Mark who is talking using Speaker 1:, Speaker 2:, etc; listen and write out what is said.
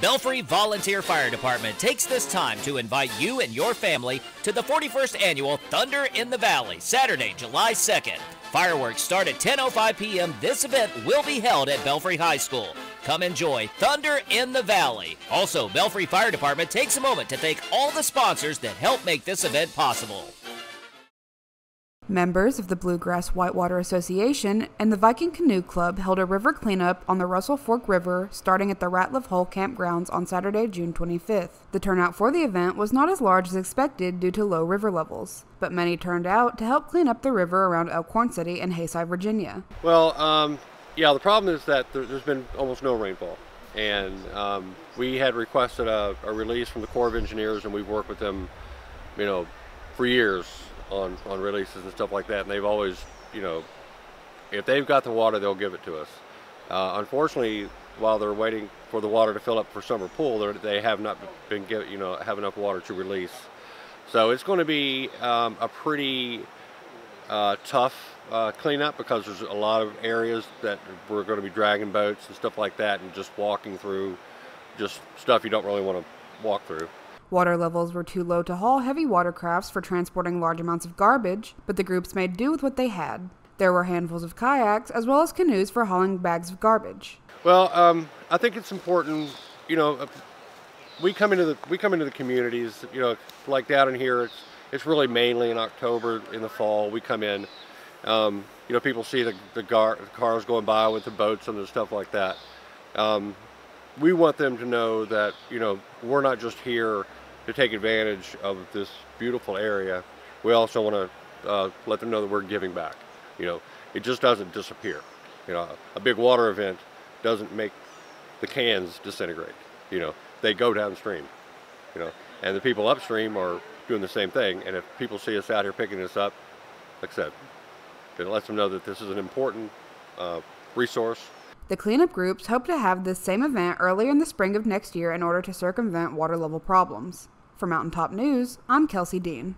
Speaker 1: Belfry Volunteer Fire Department takes this time to invite you and your family to the 41st annual Thunder in the Valley, Saturday, July 2nd. Fireworks start at 10:05 p.m. This event will be held at Belfry High School. Come enjoy Thunder in the Valley. Also, Belfry Fire Department takes a moment to thank all the sponsors that help make this event possible.
Speaker 2: Members of the Bluegrass Whitewater Association and the Viking Canoe Club held a river cleanup on the Russell Fork River starting at the Ratliff Hole campgrounds on Saturday, June 25th. The turnout for the event was not as large as expected due to low river levels, but many turned out to help clean up the river around Elkhorn City and Haysi, Virginia.
Speaker 3: Well, um, yeah, the problem is that there, has been almost no rainfall. And um, we had requested a, a release from the Corps of Engineers, and we've worked with them, you know, for years on, on releases and stuff like that, and they've always, you know, if they've got the water, they'll give it to us. Uh, unfortunately, while they're waiting for the water to fill up for summer pool, they have not been give, you know, have enough water to release. So it's going to be um, a pretty uh, tough uh, cleanup because there's a lot of areas that we're going to be dragging boats and stuff like that, and just walking through just stuff you don't really want to walk through.
Speaker 2: Water levels were too low to haul heavy watercrafts for transporting large amounts of garbage, but the groups made do with what they had. There were handfuls of kayaks as well as canoes for hauling bags of garbage.
Speaker 3: Well, um, I think it's important, you know, uh, we come into the we come into the communities, you know, like down in here. It's it's really mainly in October, in the fall. We come in, um, you know, people see the the, gar, the, cars going by with the boats and the stuff like that. Um, we want them to know that you know we're not just here to take advantage of this beautiful area, we also want to uh, let them know that we're giving back. You know, it just doesn't disappear. You know, a big water event doesn't make the cans disintegrate. You know, they go downstream. You know, and the people upstream are doing the same thing. And if people see us out here picking this up, like I said, it lets them know that this is an important uh, resource
Speaker 2: the cleanup groups hope to have this same event earlier in the spring of next year in order to circumvent water level problems. For Mountaintop News, I'm Kelsey Dean.